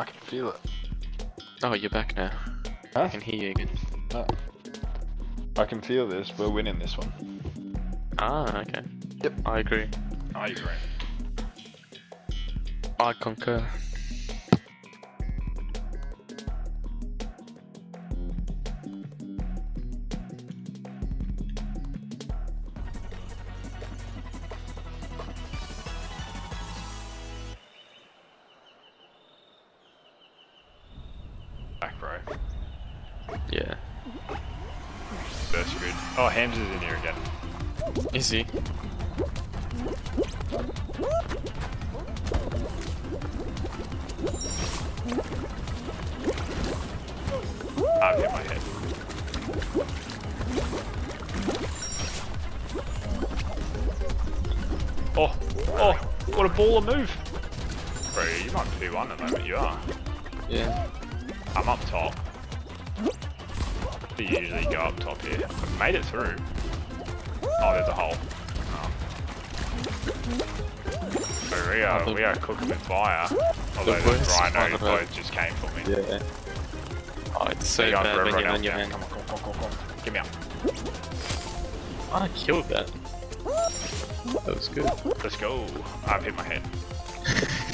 I can feel it. Oh, you're back now. Huh? I can hear you again. No. I can feel this. We're winning this one. Ah, okay. Yep. I agree. I agree. I concur. Back row. Yeah. First grid. Oh, Hams is in here again. Is he? I've hit my head. Oh, oh, what a baller move. Bro, you might be 2-1 at the moment, you are. Yeah. I'm up top. You usually go up top here. I've made it through. Oh, there's a hole. Oh. So we are, we are cooking with fire. Although the, worst rhino part of both just came for me. Yeah. Oh, it's so Hang on, bad when you're on your now. man. Come on, come on, come on, come on. Give me up. I killed that. That was good. Let's go. I've hit my head.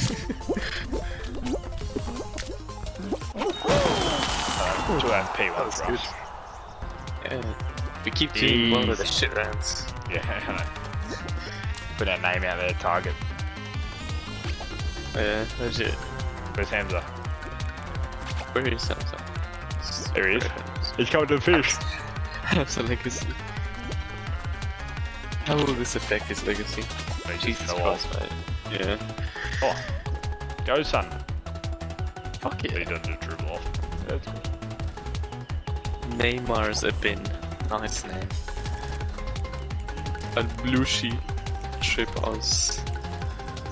two out of P1 That was for good. us. Yeah. We keep doing one of the shit rounds. Yeah, I know. Put our name out there, target. Yeah, that's it. Where's Hamza? Where is Samsung? There he is. He's coming to the fish. Have a legacy. How will this affect his legacy? He Jesus fell. Christ, mate. Yeah. Oh, go son. Fuck He yeah. doesn't dribble off. Yeah, that's good. Neymar's a bin. Nice name. And Blushi trip us.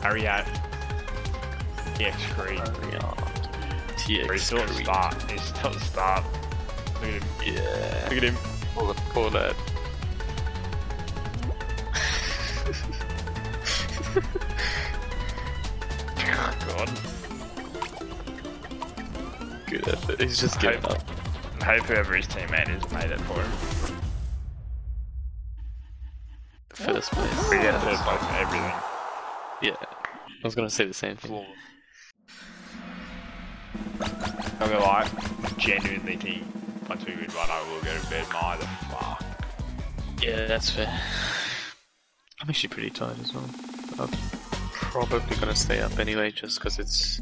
Hurry out. EX Creed. Oh, TX. He's still at Creed. start. He's still at start. Look at him. Yeah. Look at him. Poor, poor lad. God. Good. He's just giving up. I hope whoever his teammate is made it for him. First place. We get third place for everything. Yeah. I was gonna say the same thing. Not gonna lie, genuinely think once we win one, I will go to bed. My the fuck. Yeah, that's fair. I'm actually pretty tired as well. I'm probably gonna stay up anyway, just because it's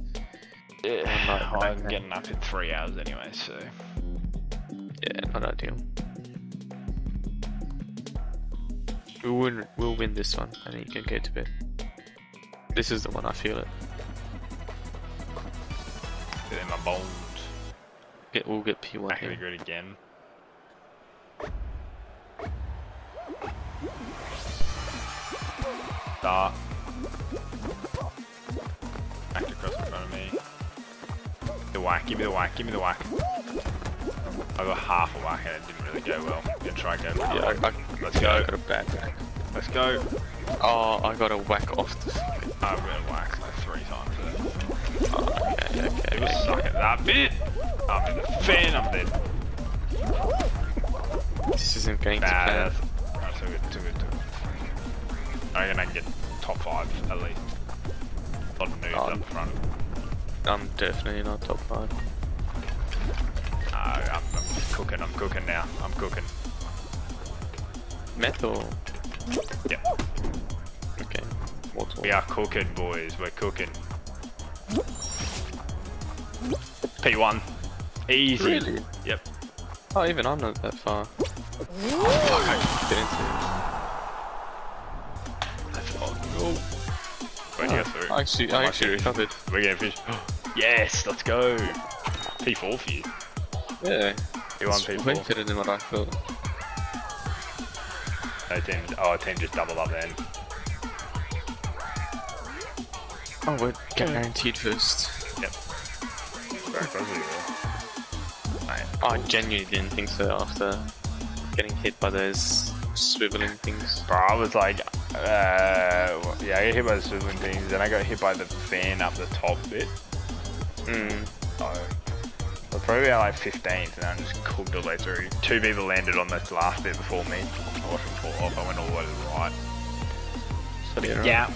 Yeah, not I'm getting up in three hours anyway, so. Yeah not ideal. We'll win. We'll win this one, and then you can go to bed. This is the one I feel it. Get in my bones. Get we'll get P1 Back of the grid again. Start. Back across in front of me. The whack, give me the whack, give me the whack. I got half a whack and it didn't really go well. I'm Gonna try again. Yeah. I, I, Let's yeah, I go. got a bad whack. Let's go. Oh, I got a whack off the. fucking- I've been whacked like three times there. Oh, okay, okay. It was okay. suck at that bit. I'm in the fan, I'm dead. This isn't going to Nah, plan. that's, too good, too good, too good. I reckon I can get top five at least. A lot of noobs Oh. up front. I'm definitely not top five. Cooking, I'm cooking now. I'm cooking. Metal. Yeah, Okay. Mortal. we are cooking, boys. We're cooking. P1. Easy. Really? Yep. Oh, even I'm not that far. Oh, fuck, I into it. Let's go. Where'd you go through? I actually, I actually recovered. We're getting fish. yes, let's go. P4 for you. Yeah. P1, It's way P4. than what I thought. No team, oh, our team just doubled up then. Oh, we're guaranteed first. Yep. Very closely, though. I genuinely didn't think so after getting hit by those swiveling things. Bro, I was like, uh, yeah, I got hit by the swiveling things, then I got hit by the fan up the top bit. Mm. So, I was probably about like 15th and I just cooked all the way through. Two people landed on this last bit before me. I watched them fall off. I went all the way to the right. So yeah, Yeah.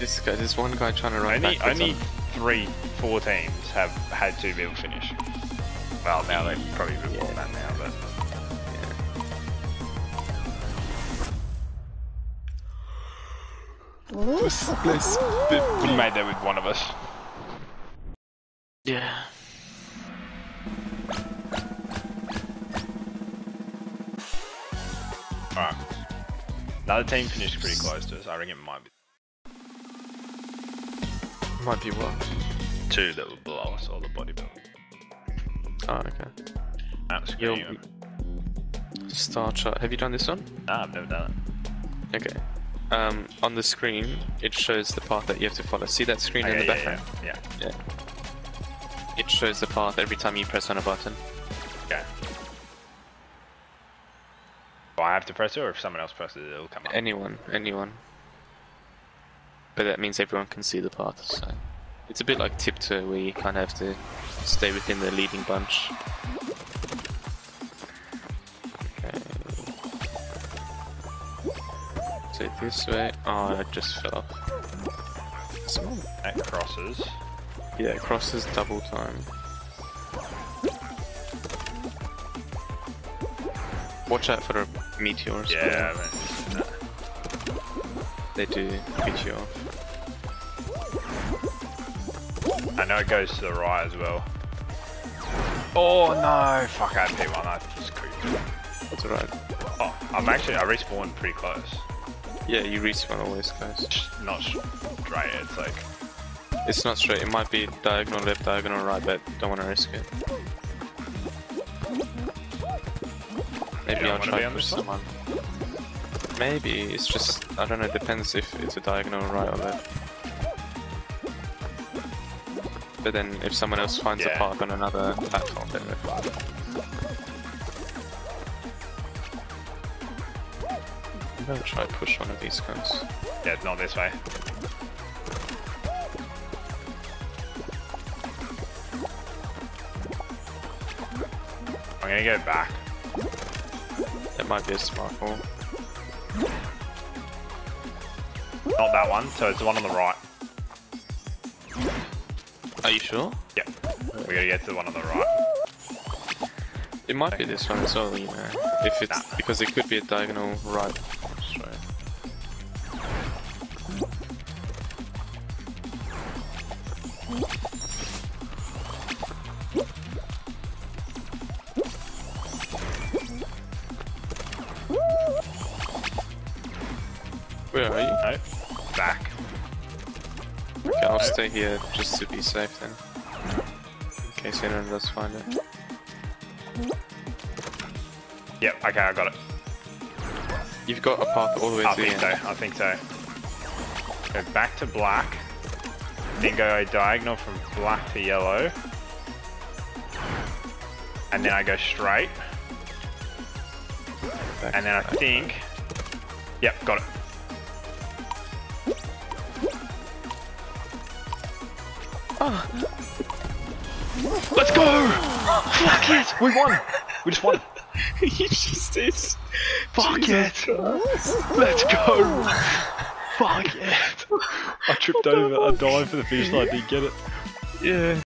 This guy, this one guy trying to run Only, backwards only on- three, four teams have had two people finish. Well, now they've probably been more Yeah. that now, but This place. we made that with one of us. Yeah. Alright. Another team finished pretty close to us. I reckon it might be Might be what? two that were below us, or the bodybuilder. Oh, okay. That's You'll star chart. Have you done this one? Nah, I've never done it. Okay. Um, on the screen, it shows the path that you have to follow. See that screen in the yeah, background? yeah, yeah. It shows the path every time you press on a button. Okay. Have to press it, or if someone else presses it, it'll come up? Anyone, anyone. But that means everyone can see the path, so it's a bit like tiptoe where you kind of have to stay within the leading bunch. Okay. So this way. Oh, I just fell off. Small. That crosses. Yeah, it crosses double time. Watch out for the meteors. Yeah, I mean, uh, They do beat you off. I know it goes to the right as well. Oh no! Fuck, I had P1, I just creeped. That's alright. Oh, I'm actually, I respawned pretty close. Yeah, you respawn always, close. Not straight, it's like, It's not straight, it might be diagonal left, diagonal right, but don't want to risk it. Maybe I'll try push someone. Maybe, it's just, I don't know, it depends if it's a diagonal right or left. But then if someone else finds Yeah. a path on another platform, then we're fine. I'm gonna try to push one of these guys. yeah, not this way. I'm gonna go back. That might be a smart call. Not that one, so it's the one on the right. Are you sure? Yeah, we gotta get to the one on the right. It might be this one as well, you know. If it's Nah. because it could be a diagonal right. Where are you? No, back. Okay, I'll Nope. stay here just to be safe then. In case anyone does find it. Yep, okay, I got it. You've got a path all the way I to the think so. I think so. Go back to black, then go diagonal from black to yellow, and then I go straight, Back and then I think, yep, got it. Let's go! Fuck it! we won! We just won. you just did. Fuck Jesus yes! Let's go! Fuck it! I tripped over, I dived for the fish line, didn't get it. Yeah.